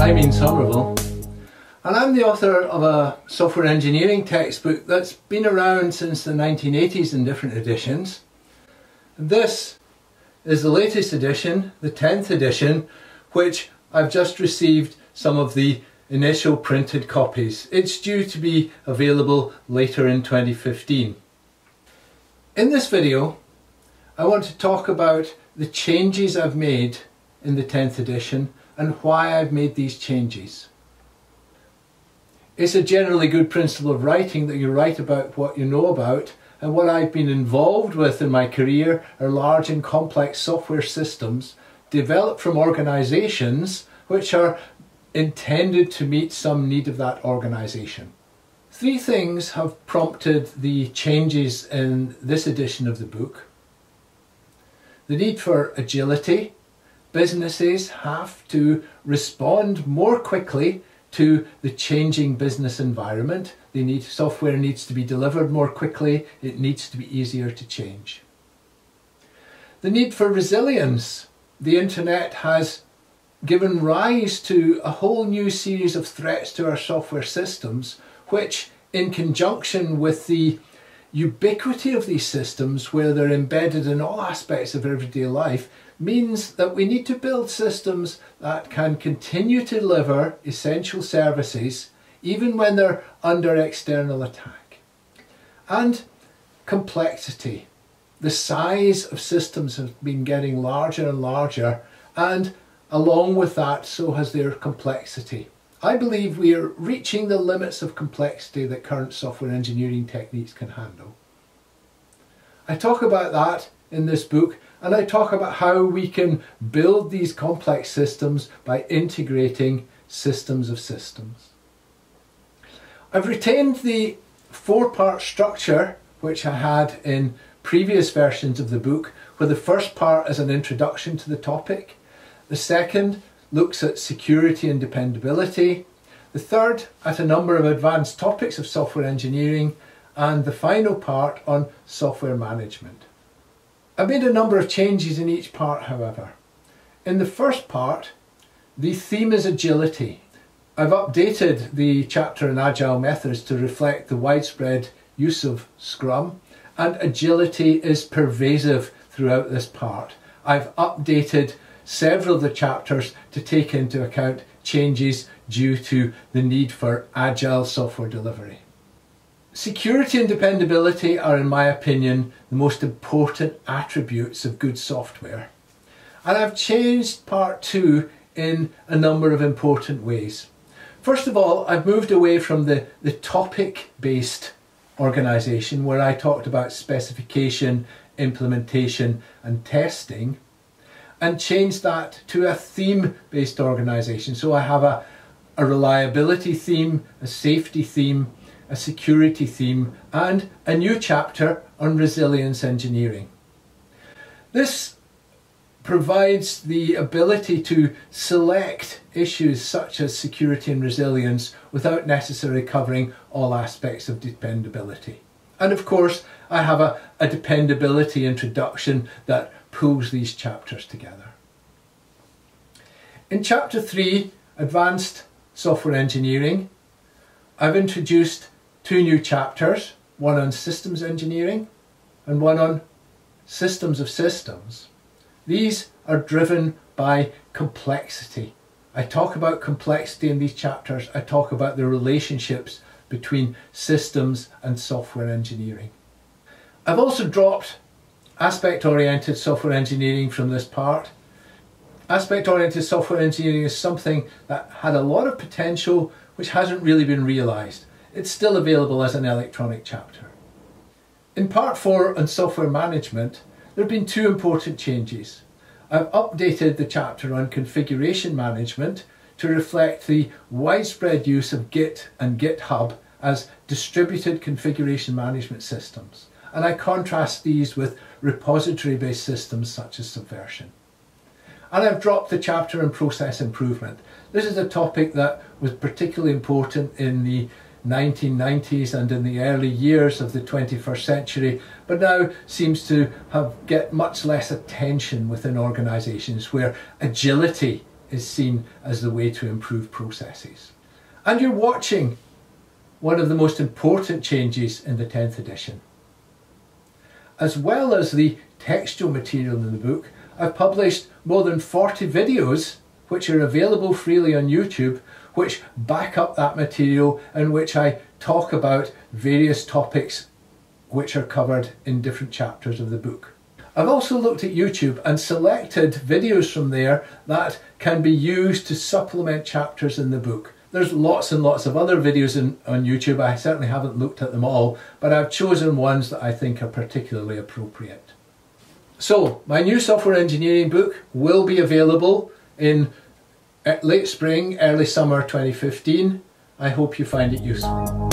I'm Ian Sommerville and I'm the author of a software engineering textbook that's been around since the 1980s in different editions. This is the latest edition, the 10th edition, which I've just received some of the initial printed copies. It's due to be available later in 2015. In this video, I want to talk about the changes I've made in the 10th edition and why I've made these changes. It's a generally good principle of writing that you write about what you know about and what I've been involved with in my career are large and complex software systems developed from organisations which are intended to meet some need of that organisation. Three things have prompted the changes in this edition of the book. The need for agility. Businesses have to respond more quickly to the changing business environment. They need software needs to be delivered more quickly. It needs to be easier to change. The need for resilience. The internet has given rise to a whole new series of threats to our software systems, which, in conjunction with the ubiquity of these systems, where they're embedded in all aspects of everyday life, means that we need to build systems that can continue to deliver essential services even when they're under external attack. And complexity. The size of systems has been getting larger and larger and Along with that, so has their complexity. I believe we are reaching the limits of complexity that current software engineering techniques can handle. I talk about that in this book and I talk about how we can build these complex systems by integrating systems of systems. I've retained the four-part structure which I had in previous versions of the book where the first part is an introduction to the topic the second looks at security and dependability. The third at a number of advanced topics of software engineering. And the final part on software management. I made a number of changes in each part, however. In the first part, the theme is agility. I've updated the chapter on agile methods to reflect the widespread use of Scrum, and agility is pervasive throughout this part. I've updated several of the chapters to take into account changes due to the need for agile software delivery. Security and dependability are, in my opinion, the most important attributes of good software. And I've changed part two in a number of important ways. First of all, I've moved away from the, the topic-based organisation where I talked about specification, implementation and testing and change that to a theme-based organisation. So I have a, a reliability theme, a safety theme, a security theme, and a new chapter on resilience engineering. This provides the ability to select issues such as security and resilience without necessarily covering all aspects of dependability. And of course, I have a, a dependability introduction that pulls these chapters together. In chapter 3, Advanced Software Engineering, I've introduced two new chapters, one on systems engineering and one on systems of systems. These are driven by complexity. I talk about complexity in these chapters. I talk about the relationships between systems and software engineering. I've also dropped aspect-oriented software engineering from this part. Aspect-oriented software engineering is something that had a lot of potential which hasn't really been realised. It's still available as an electronic chapter. In part 4 on software management, there have been two important changes. I've updated the chapter on configuration management to reflect the widespread use of Git and GitHub as distributed configuration management systems and I contrast these with repository-based systems such as Subversion. And I've dropped the chapter on process improvement. This is a topic that was particularly important in the 1990s and in the early years of the 21st century, but now seems to have get much less attention within organisations where agility is seen as the way to improve processes. And you're watching one of the most important changes in the 10th edition. As well as the textual material in the book, I've published more than 40 videos which are available freely on YouTube which back up that material and which I talk about various topics which are covered in different chapters of the book. I've also looked at YouTube and selected videos from there that can be used to supplement chapters in the book. There's lots and lots of other videos in, on YouTube. I certainly haven't looked at them all, but I've chosen ones that I think are particularly appropriate. So, my new software engineering book will be available in eh, late spring, early summer 2015. I hope you find it useful.